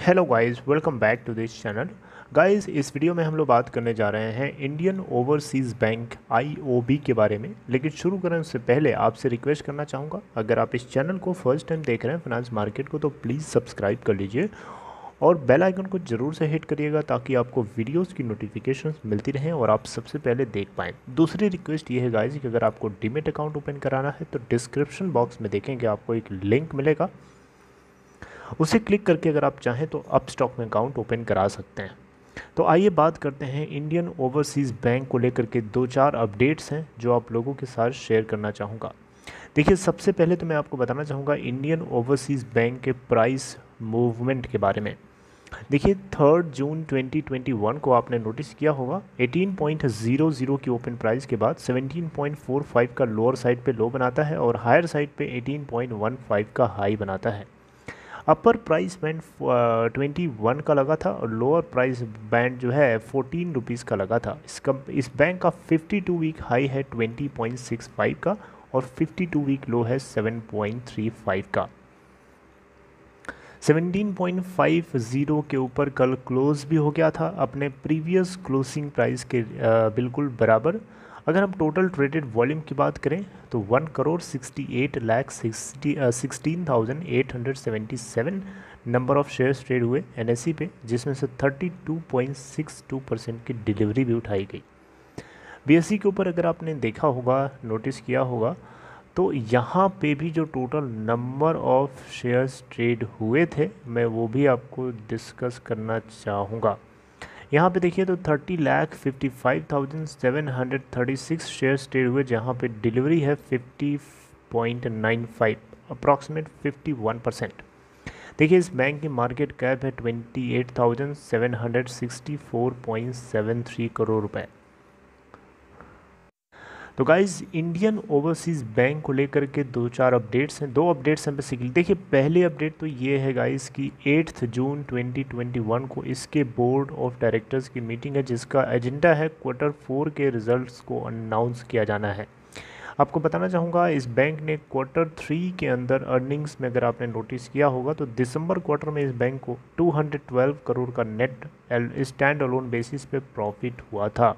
Hello guys welcome back to this channel guys इस video में हम लोग बात करने जा रहे हैं इंडियन ओवरसीज़ बैंक आईओबी के बारे में। लेकिन शुरू करने से पहले आपसे रिक्वेस्ट करना चाहूँगा, अगर आप इस चैनल को फ़र्स्ट टाइम देख रहे हैं फाइनेंस मार्केट को तो प्लीज़ सब्सक्राइब कर लीजिए। और बेल आइकन को ज़रूर से हिट करिएगा ताकि आपको वीडियोस की नोटिफिकेशंस मिलती रहें और आप सबसे पहले देख पाएँ। दूसरी रिक्वेस्ट ये है गाइज़ कि अगर आपको डीमेट अकाउंट ओपन कराना है तो डिस्क्रिप्शन बॉक्स में देखेंगे आपको एक लिंक मिलेगा। उसे क्लिक करके अगर आप चाहें तो अप स्टॉक में अकाउंट ओपन करा सकते हैं। तो आइए बात करते हैं इंडियन ओवरसीज़ बैंक को लेकर के दो चार अपडेट्स हैं जो आप लोगों के साथ शेयर करना चाहूँगा। देखिए, सबसे पहले तो मैं आपको बताना चाहूँगा इंडियन ओवरसीज़ बैंक के प्राइस मूवमेंट के बारे में। देखिए थर्ड जून 2021 को आपने नोटिस किया होगा 18.00 की ओपन प्राइस के बाद 17.45 का लोअर साइड पे लो बनाता है और हायर साइड पे 18.15 का हाई बनाता है। Upper price band twenty one का लगा था और लोअर प्राइस बैंड जो है फोर्टीन रुपीज़ का लगा था। इसका इस बैंक का फिफ्टी टू वीक हाई है ट्वेंटी पॉइंट सिक्स फाइव का और फिफ्टी टू वीक लो है सेवन पॉइंट थ्री फाइव का। सेवनटीन पॉइंट फाइव ज़ीरो के ऊपर कल क्लोज भी हो गया था। अपने प्रीवियस क्लोजिंग प्राइस के बिल्कुल बराबर। अगर हम टोटल ट्रेडेड वॉल्यूम की बात करें तो one crore sixty eight lakh sixty sixteen thousand eight hundred seventy seven number of shares trade हुए एन पे, जिसमें से thirty two point six two percent की डिलीवरी भी उठाई गई। बी के ऊपर अगर आपने देखा होगा नोटिस किया होगा तो यहाँ पे भी जो total number of shares trade हुए थे, मैं वो भी आपको डिस्कस करना चाहूँगा। यहाँ पे देखिए तो thirty lakh fifty five thousand seven hundred thirty six share trade हुए, जहाँ पे डिलीवरी है fifty point nine five approximate fifty one percent देखिए इस बैंक की मार्केट कैप है twenty eight thousand seven hundred sixty four point seven three crore रुपए। तो गाइज़ इंडियन ओवरसीज़ बैंक को लेकर के दो चार अपडेट्स हैं। दो अपडेट्स हैं बेसिकली देखिए, पहले अपडेट तो ये है गाइज़ कि एट्थ जून 2021 को इसके बोर्ड ऑफ़ डायरेक्टर्स की मीटिंग है, जिसका एजेंडा है क्वार्टर फोर के रिजल्ट्स को अनाउंस किया जाना है। आपको बताना चाहूँगा, इस बैंक ने क्वार्टर थ्री के अंदर अर्निंग्स में अगर आपने नोटिस किया होगा तो दिसंबर क्वार्टर में इस बैंक को 212 करोड़ का नेट स्टैंड अलोन बेसिस पे प्रॉफिट हुआ था।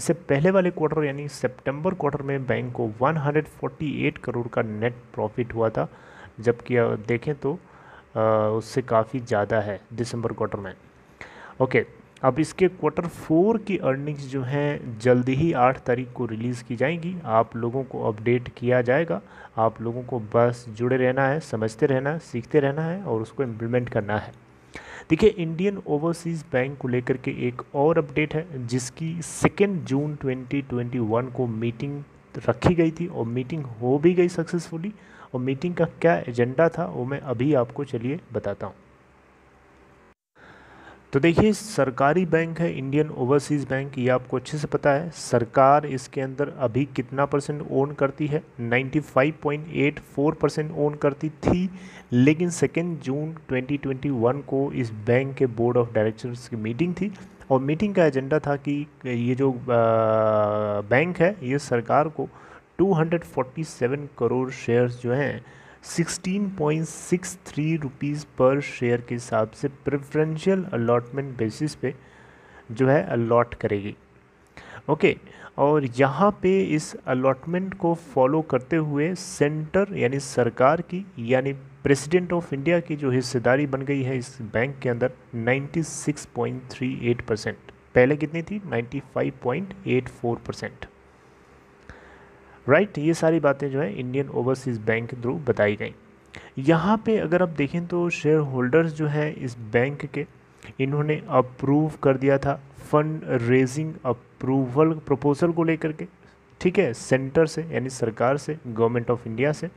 इससे पहले वाले क्वार्टर यानी सितंबर क्वार्टर में बैंक को 148 करोड़ का नेट प्रॉफिट हुआ था। जबकि देखें तो उससे काफ़ी ज़्यादा है दिसंबर क्वार्टर में। ओके अब इसके क्वार्टर फोर की अर्निंग्स जो हैं, जल्दी ही आठ तारीख को रिलीज़ की जाएँगी। आप लोगों को अपडेट किया जाएगा। आप लोगों को बस जुड़े रहना है, समझते रहना है, सीखते रहना है और उसको इम्प्लीमेंट करना है। देखिए इंडियन ओवरसीज़ बैंक को लेकर के एक और अपडेट है, जिसकी सेकेंड जून 2021 को मीटिंग रखी गई थी और मीटिंग हो भी गई सक्सेसफुली और मीटिंग का क्या एजेंडा था वो मैं अभी आपको चलिए बताता हूँ। तो देखिए, सरकारी बैंक है इंडियन ओवरसीज़ बैंक ये आपको अच्छे से पता है। सरकार इसके अंदर अभी कितना परसेंट ओन करती है? 95.84 परसेंट ओन करती थी, लेकिन सेकेंड जून 2021 को इस बैंक के बोर्ड ऑफ़ डायरेक्टर्स की मीटिंग थी। और मीटिंग का एजेंडा था कि ये जो बैंक है, ये सरकार को 247 करोड़ शेयर्स जो हैं 16.63 रुपीस पर शेयर के हिसाब से प्रेफरेंशियल अलॉटमेंट बेसिस पे जो है अलॉट करेगी। ओके, और यहाँ पे इस अलॉटमेंट को फॉलो करते हुए सेंटर यानी सरकार की यानी प्रेसिडेंट ऑफ़ इंडिया की जो हिस्सेदारी बन गई है इस बैंक के अंदर 96.38 परसेंट। पहले कितनी थी? 95.84 परसेंट। राइट ये सारी बातें जो है इंडियन ओवरसीज़ बैंक थ्रू बताई गई। यहाँ पे अगर आप देखें तो शेयर होल्डर्स जो हैं इस बैंक के, इन्होंने अप्रूव कर दिया था फंड रेजिंग अप्रूवल प्रपोजल को लेकर के। ठीक है? सेंटर से, यानी सरकार से गवर्नमेंट ऑफ़ इंडिया से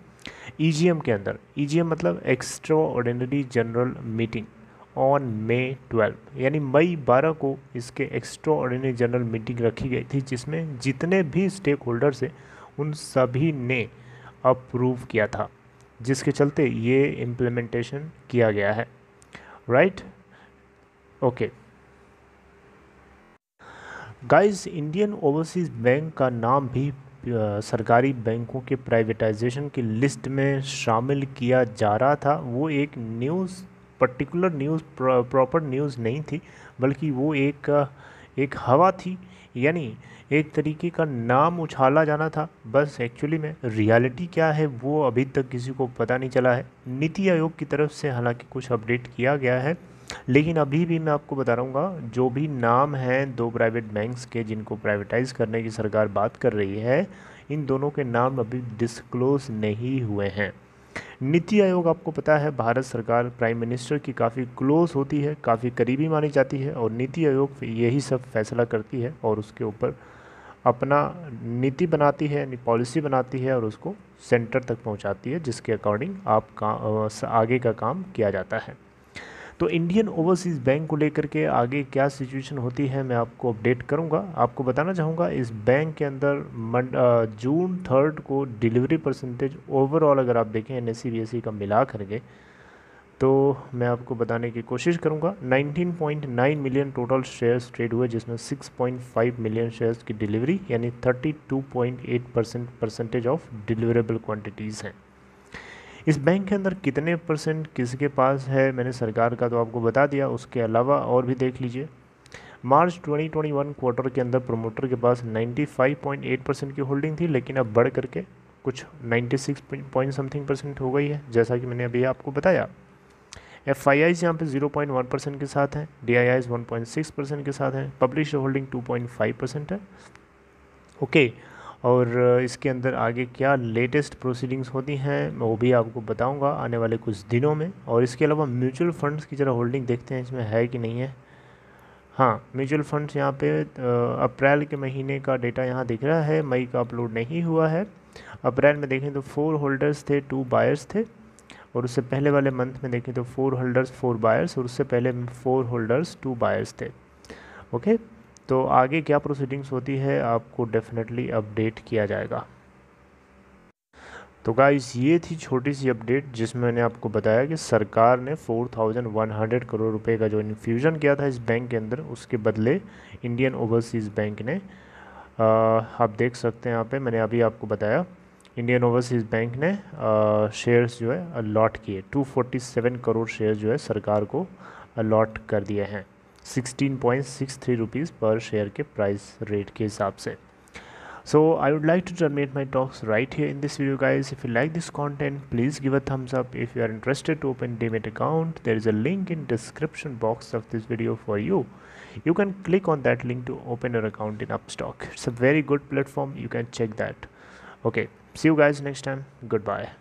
ईजीएम e के अंदर। ईजीएम e मतलब extraordinary general meeting on May 12 यानी मई 12 को इसके एक्स्ट्रा ऑर्डिनरी जनरल मीटिंग रखी गई थी, जिसमें जितने भी स्टेक होल्डर्स हैं उन सभी ने अप्रूव किया था, जिसके चलते ये इम्प्लीमेंटेशन किया गया है। Right okay guys Indian Overseas Bank का नाम भी सरकारी बैंकों के प्राइवेटाइजेशन की लिस्ट में शामिल किया जा रहा था। वो एक news particular news proper news नहीं थी, बल्कि वो एक एक हवा थी, यानी एक तरीके का नाम उछाला जाना था। बस एक्चुअली में रियलिटी क्या है, वो अभी तक किसी को पता नहीं चला है। नीति आयोग की तरफ़ से हालाँकि कुछ अपडेट किया गया है, लेकिन अभी भी मैं आपको बता रहा जो भी नाम हैं दो प्राइवेट बैंक्स के जिनको प्राइवेटाइज़ करने की सरकार बात कर रही है, इन दोनों के नाम अभी डिस्क्लोज नहीं हुए हैं। नीति आयोग, आपको पता है, भारत सरकार प्राइम मिनिस्टर की काफ़ी क्लोज होती है, काफ़ी करीबी मानी जाती है और नीति आयोग यही सब फैसला करती है और उसके ऊपर अपना नीति बनाती है पॉलिसी बनाती है और उसको सेंटर तक पहुंचाती है, जिसके अकॉर्डिंग आप का आगे का काम किया जाता है। तो इंडियन ओवरसीज़ बैंक को लेकर के आगे क्या सिचुएशन होती है, मैं आपको अपडेट करूँगा। आपको बताना चाहूँगा, इस बैंक के अंदर जून थर्ड को डिलीवरी परसेंटेज ओवरऑल अगर आप देखें एन एस का मिला करके तो मैं आपको बताने की कोशिश करूँगा। 19.9 मिलियन टोटल शेयर्स ट्रेड हुए, जिसमें 6.5 मिलियन शेयर्स की डिलीवरी यानी 32.8 percent percentage of deliverable quantities हैं। इस बैंक के अंदर कितने परसेंट किसके पास है? मैंने सरकार का तो आपको बता दिया, उसके अलावा और भी देख लीजिए। मार्च 2021 क्वार्टर के अंदर प्रमोटर के पास 95.8 परसेंट की होल्डिंग थी, लेकिन अब बढ़ करके कुछ 96 पॉइंट समथिंग परसेंट हो गई है, जैसा कि मैंने अभी आपको बताया। एफ़ आई आईज यहाँ पर ज़ीरो पॉइंट वन परसेंट के साथ हैं D I Is one point six percent के साथ हैं public holding two point five percent है। ओके और इसके अंदर आगे क्या लेटेस्ट प्रोसीडिंग्स होती हैं वो भी आपको बताऊँगा आने वाले कुछ दिनों में। और इसके अलावा म्यूचुअल फंड्स की ज़रा होल्डिंग देखते हैं, इसमें है कि नहीं है। हाँ म्यूचुअल फंड्स यहाँ पे अप्रैल के महीने का डेटा यहाँ दिख रहा है, मई का अपलोड नहीं हुआ है। अप्रैल में देखें तो फोर होल्डर्स थे टू बायर्स थे। और उससे पहले वाले मंथ में देखें तो फोर होल्डर्स फोर बायर्स और उससे पहले फोर होल्डर्स टू बायर्स थे। ओके तो आगे क्या प्रोसीडिंग्स होती है आपको डेफिनेटली अपडेट किया जाएगा। तो गाइस ये थी छोटी सी अपडेट जिसमें मैंने आपको बताया कि सरकार ने 4,100 करोड़ रुपए का जो इन्फ्यूज़न किया था इस बैंक के अंदर उसके बदले इंडियन ओवरसीज़ बैंक ने आ, आप देख सकते हैं यहाँ पे मैंने अभी आपको बताया इंडियन ओवरसीज़ बैंक ने शेयर्स जो है अलॉट किए। 247 करोड़ शेयर जो है सरकार को अलॉट कर दिए हैं। Sixteen point six three rupees पर शेयर के प्राइस रेट के हिसाब से। So I would like to terminate my talks right here in this video guys if you like this content please give a thumbs up if you are interested to open demat account there is a link in description box of this video for you you can click on that link to open your account in Upstox it's a very good platform you can check that okay see you guys next time good bye